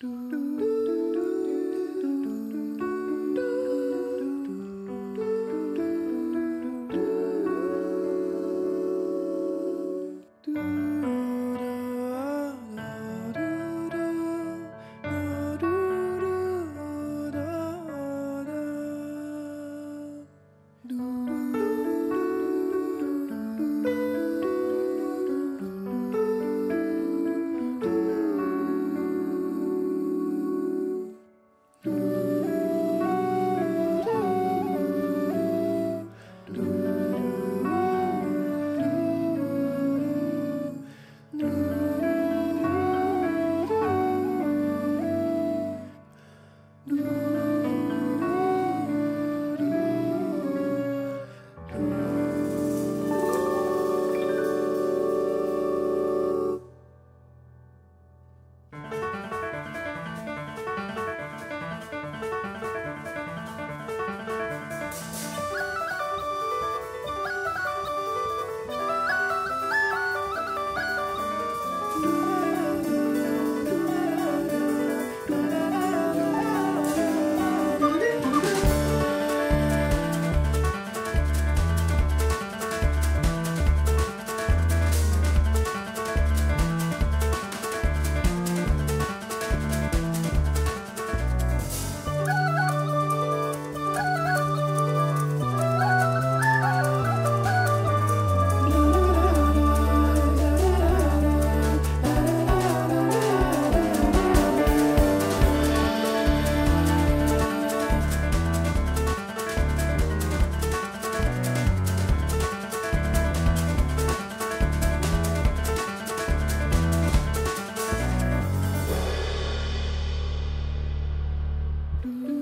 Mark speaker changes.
Speaker 1: do Mm-hmm.